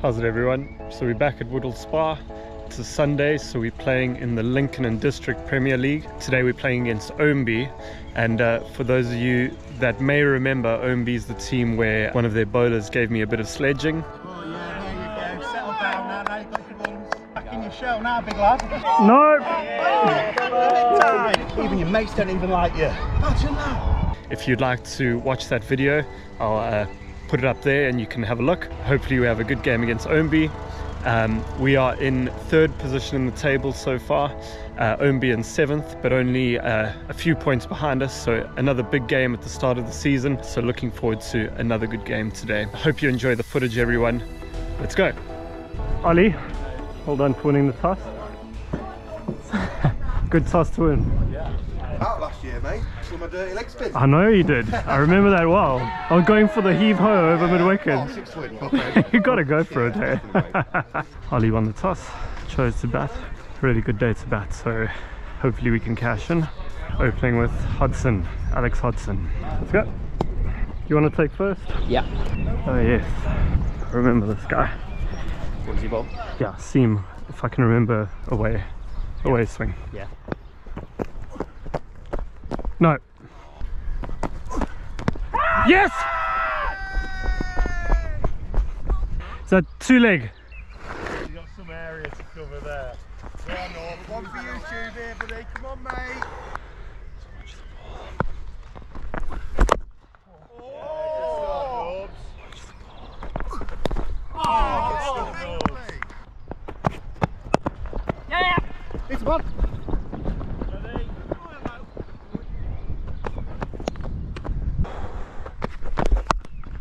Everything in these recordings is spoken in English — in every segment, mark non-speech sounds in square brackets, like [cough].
How's it everyone? So we're back at Woodhall Spa. It's a Sunday, so we're playing in the Lincoln and District Premier League. Today we're playing against Owmby, and uh, for those of you that may remember, Owmby is the team where one of their bowlers gave me a bit of sledging. Oh yeah, there you go. Settle down now. Now you've got your ones. Back in your shell now, big lad. No! Even your mates don't even like you. Imagine that. If you'd like to watch that video, I'll uh, put it up there and you can have a look. Hopefully we have a good game against Owmby. Um, we are in third position in the table so far. Uh, Owmby in seventh, but only uh, a few points behind us. So another big game at the start of the season. So looking forward to another good game today. I hope you enjoy the footage, everyone. Let's go. Ali, well done for winning the toss. [laughs] good toss to win. Out last year, mate. With my dirty leg spin. I know you did. I remember that well. I was going for the heave ho over mid wicket. Six win. [laughs] You gotta go for it, eh? Definitely, Ali won the toss, chose to bat. Really good day to bat, so hopefully we can cash in. Opening with Hudson, Alex Hudson. Let's go. You want to take first? Yeah. Oh yes, I remember this guy. What was your ball? Yeah, seam. If I can remember away, away swing. Yeah. No. Yes. Is that two leg? You got some area to cover there. Yeah, no, one for YouTube here, buddy. Come on, mate. Oh! Oh! It's one.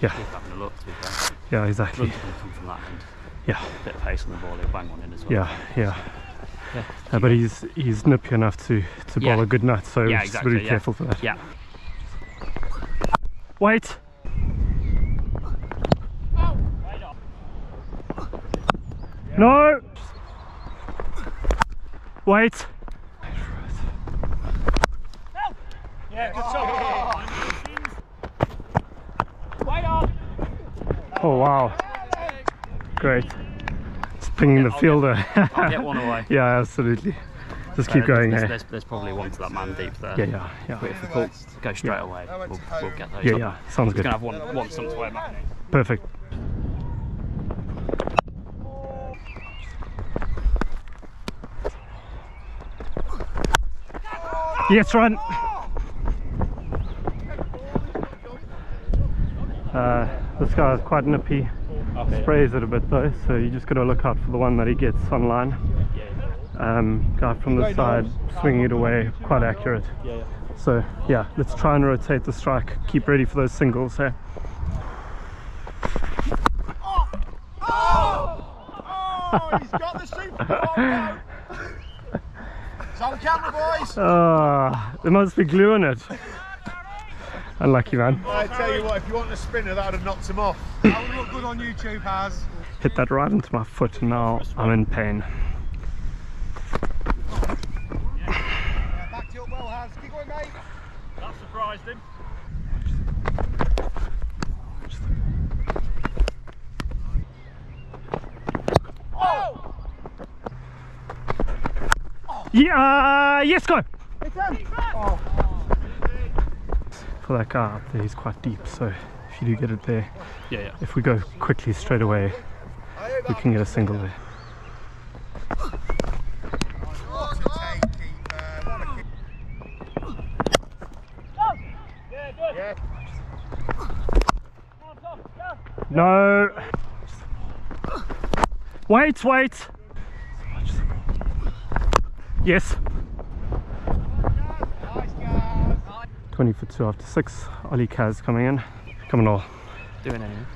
Yeah, Having a look, to be fair. yeah, exactly. Runs gonna come from that end. Yeah, Bit of pace on the ball, he'll bang one in as well. yeah, yeah. Yeah. Uh, but he's he's nippy enough to to bowl Yeah. a good nut, so Yeah, just exactly, be yeah. careful for that. Yeah. Wait. No. Wait. Yeah, good shot. Oh wow. Great. It's pinging the fielder. I'll get one away. [laughs] yeah, absolutely. Just keep Uh, going. There's, there's, there's probably one to that man deep there. Yeah, yeah, yeah. But if go straight away, we'll, we'll get those. Yeah, up. yeah. Sounds He's good. going to have one, one stump away back. Perfect. Yes, run. Uh, this guy is quite nippy. Sprays it a bit though, so you just got to look out for the one that he gets online. Um, guy from the side swinging it away, quite accurate. So yeah, let's try and rotate the strike. Keep ready for those singles here. Oh, he's got the super [laughs] ball. It's on camera, boys. Ah, there must be glue on it. Unlucky man. I tell you what, if you want a spinner, that would have knocked him off. [laughs] That would look good on YouTube, Has. Hit that right into my foot and now I'm in pain. Yeah, backed it up well, Has. Keep going, mate. That surprised him. Oh! Yeah, yes, go! It's him. Oh. For that guy up there, he's quite deep, so if you do get it there, Yeah, yeah. if we go quickly straight away, we can get a single there. What a take, keeper. What a kick. Yeah. No! Wait, wait! Yes! Nice, guys. 20 for 2 after 6. Ollie Kaz coming in. Come on, all. Doing anything?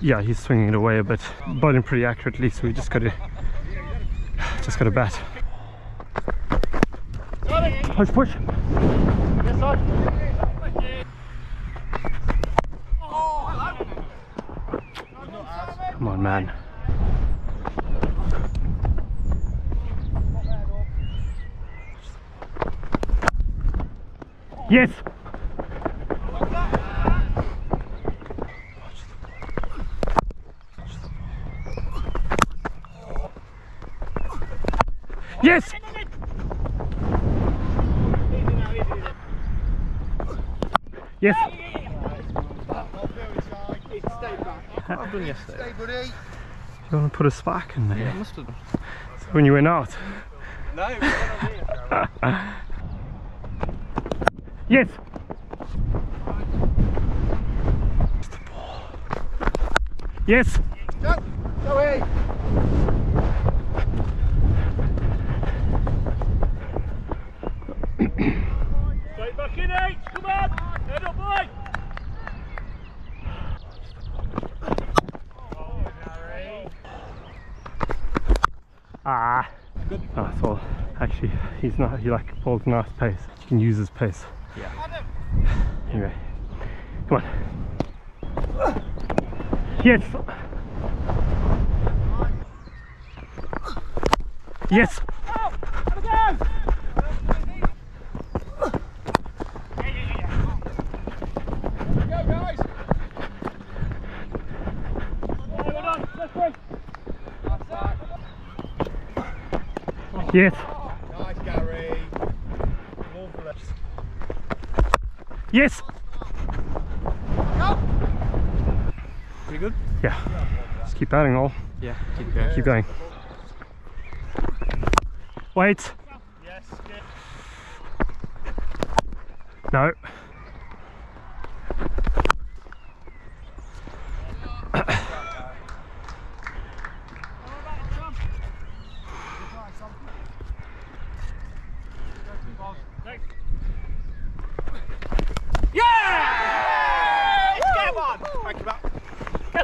Yeah, he's swinging it away a bit, bowling pretty accurately, so we just got to just got to bat. Push, push. Come on, man. Yes. Yes. Yes. I've done yesterday. Hey. You want to put a spark in there? Yeah, I must have done. So when you went out. No, we're not here. [laughs] Yes. Yes. Go, go away. Straight back in, eight. Come on. Head up. Oh, Harry. Ah. Ah, so actually, he's not. He like pulls nice pace. He can use his pace. Yeah. Anyway, come on. Yes. Yes. Go, guys. Well done. Let's go. Yes. Nice, Gary. Lovely. Yes. Pretty good? Yeah. Just keep batting all. Yeah, keep going. Keep going. Wait. Yes, good. No. Get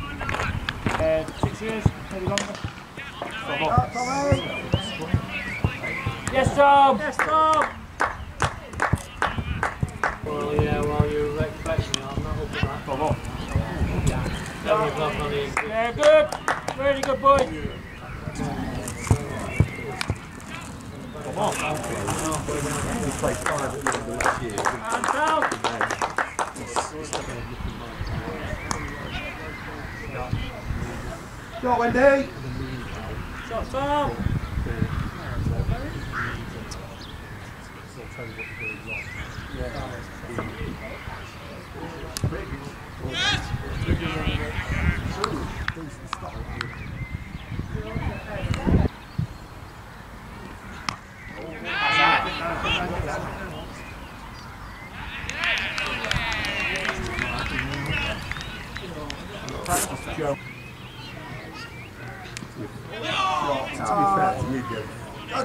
Uh, six years, maybe longer. Yes, Tom. Yes, Tom. Well, yeah, while you're it, I'm not that. On Yeah, good. Really good boy. And down. Shot, Wendy. Shot, Tom.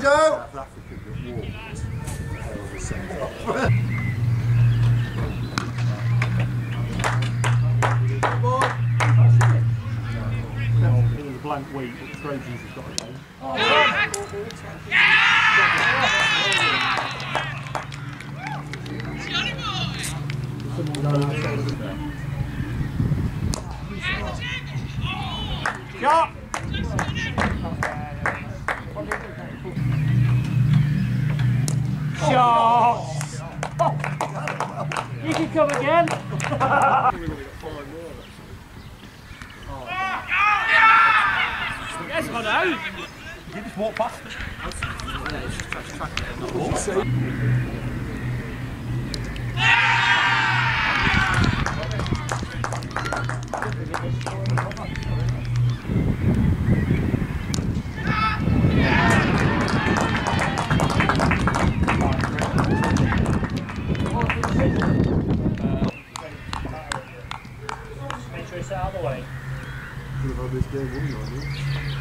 Go. It was a blank but the Trojans have got it. though. Shot! Shot! Yes, got out. You just walk past. Make sure it's out of the way. Come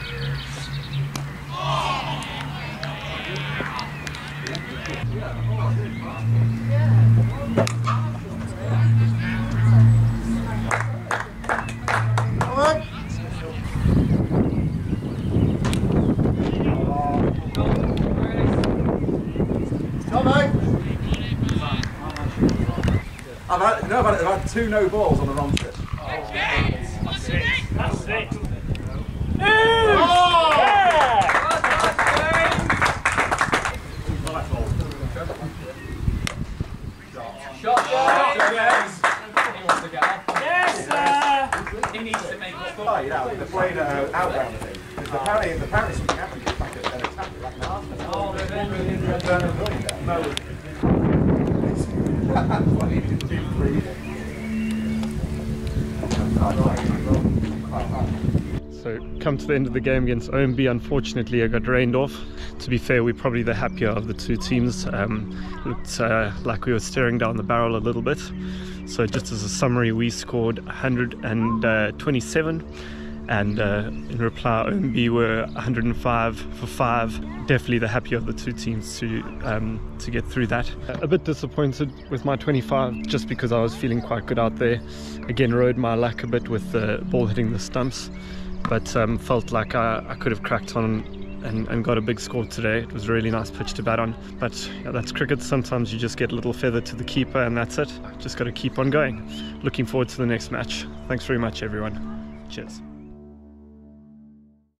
I've had, you know, I've had, I've had two no balls on the wrong trip. That's it. Yes, sir. Oh, you know, they're playing uh, outbound thing. Apparently, apparently something happened back at an attack like So come to the end of the game against Owmby, unfortunately I got rained off. To be fair, we're probably the happier of the two teams. Um, looked uh, like we were staring down the barrel a little bit. So just as a summary, we scored 127 and uh, in reply Owmby were 105 for 5. Definitely the happier of the two teams to um, to get through that. A bit disappointed with my 25 just because I was feeling quite good out there. Again, rode my luck a bit with the ball hitting the stumps but um, felt like I, I could have cracked on and, and got a big score today. It was a really nice pitch to bat on. But yeah, that's cricket. Sometimes you just get a little feather to the keeper and that's it. Just got to keep on going. Looking forward to the next match. Thanks very much, everyone. Cheers.